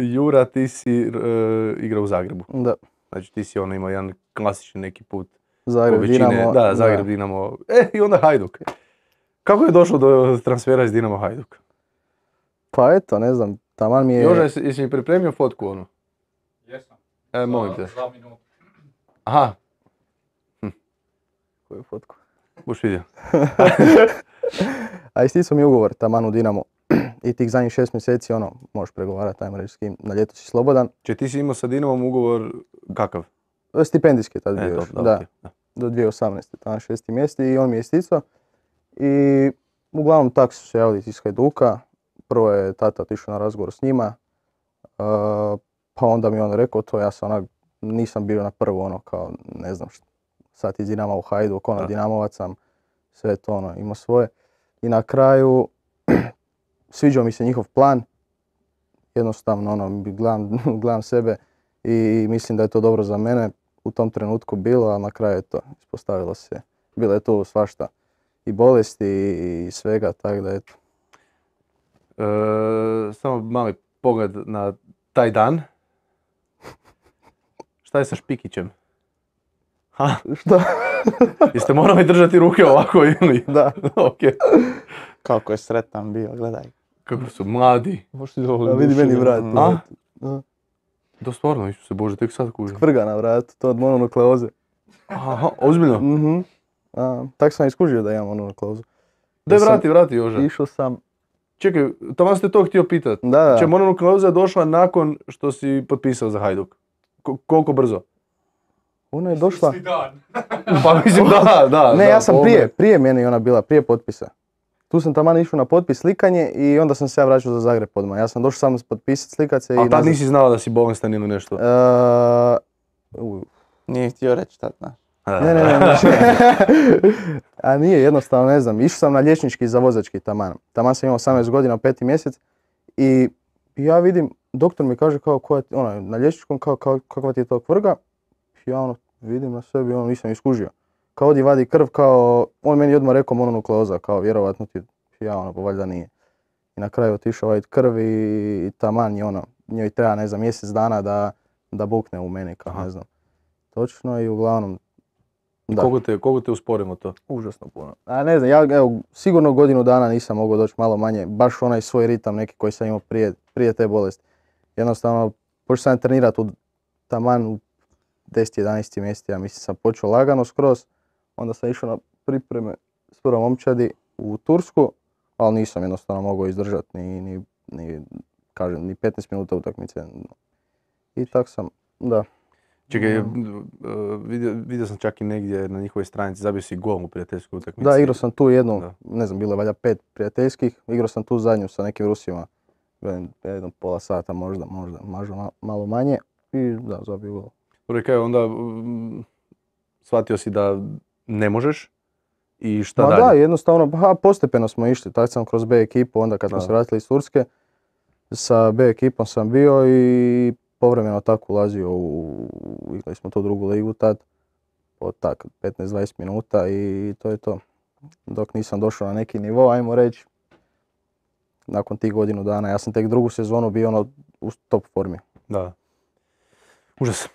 Jura, ti si e, igrao u Zagrebu. Da, Znači ti si ono imao jedan klasični neki put Zagreb, većine. Dinamo. Da, Zagreb, Dinamo. E, i onda Hajduk. Kako je došlo do transfera iz Dinamo Hajduk? Pa eto, ne znam, taman mi je... Joža, jesi, jesi mi pripremio fotku onu? Jesam. E, molim te. Za dva minuta. Aha, Koju fotku? buš vidio. A isticao mi je ugovor taman u Dinamo. I tih zadnjih šest mjeseci, ono, možeš pregovarati, ajmo reći s kim, na ljeto si slobodan. Če ti si imao sa Dinamom ugovor kakav? E, Stipendijski je tad bio E, još, da, okej, da. do 2018. taman šesti mjesec i on mi je isticao. I uglavnom tak su se javili iz Hajduka. Prvo je tata otišao na razgovor s njima. e, pa onda mi je on rekao to, ja sam onak, nisam bio na prvo ono kao, ne znam što, sad iz Dinama u Hajduk, ono, Da. Dinamovac sam, sve to ono, imao svoje. I na kraju, sviđao mi se njihov plan, jednostavno ono, gledam, gledam sebe i mislim da je to dobro za mene u tom trenutku bilo, a na kraju je to ispostavilo se. Bilo je tu svašta i bolesti i svega, tako da eto. E, samo mali pogled na taj dan. Šta je sa Špikićem? Ha, Šta? jeste morali držati ruke ovako ili? da. ok. Kako je sretan bio, gledaj. Kako su mladi. A vidi meni vrat. A? Da. Da stvarno, Isuse Bože, tek sad kužim. Vrga na vratu, to od mononukleoze. Aha, ozbiljno? Mhm. A, tak sam iskužio da imam mononukleozu. Daj vrati, vrati Joža. Išao sam, Čekaj, tamo ste to htio pitat. da, da. Znači, mononukleoza je došla nakon što si potpisao za Hajduk. Ko- koliko brzo? Ona je došla. Isti dan. Pa mislim da, da. Ne, da, ja sam prije, prije meni ona bila, prije potpisa. Tu sam taman išao na potpis slikanje i onda sam se ja vraćao za Zagreb odmah. Ja sam došao samo potpisat, slikat se i Ali tad nisi znao da si bolestan ili nešto? E, u, Nije htio reći tad, znaš. Ne, ne, ne, ne. A nije, jednostavno ne znam. Išao sam na liječnički za vozački taman. Taman sam imao 18 godina, peti mjesec. I ja vidim, doktor mi kaže kao, koja, ti- ono, na liječničkom, kao, kao, kakva ti je to kvrga. Ja ono, vidim na sebi, ono, nisam iskužio. Kao odi vadi krv, kao, on meni odmah rekao mononukleoza, kao, vjerovatno ti, ja ono, pa valjda nije. I na kraju otišao vadit krv i, i taman je ono, njoj treba, ne znam, mjesec dana da, da bukne u meni, kao, Aha. ne znam. Točno i uglavnom, da. Koliko te, koliko te usporimo to? Užasno puno. A ne znam, ja evo, sigurno godinu dana nisam mogao doći malo manje, baš onaj svoj ritam neki koji sam imao prije, prije te bolesti. Jednostavno, počeo sam trenirati u taman u 10-11 mjeseci, ja mislim sam počeo lagano skroz, onda sam išao na pripreme s prvom momčadi u Tursku, ali nisam jednostavno mogao izdržati ni, ni, ni, kažem, ni 15 minuta utakmice. I tak sam, da. Čekaj, Mhm. e, vidio, vidio sam čak i negdje na njihovoj stranici, zabio si gol u prijateljskoj utakmici. Da, igrao sam tu jednu, Da. ne znam, bilo je valjda pet prijateljskih, igrao sam tu zadnju sa nekim Rusima, jedno pola sata možda, možda, možda ma- malo manje i da, zabio gol. Dobro, onda mm, shvatio si da ne možeš i šta Ma dalje? da, jednostavno, pa postepeno smo išli, tad sam kroz B ekipu, onda kad smo se vratili iz Turske, sa B ekipom sam bio i povremeno tako ulazio u, igrali smo tu drugu ligu tad, po tak 15-20 minuta i to je to. Dok nisam došao na neki nivo, ajmo reći, nakon tih godinu dana, ja sam tek drugu sezonu bio ono u top formi. Da. Užas.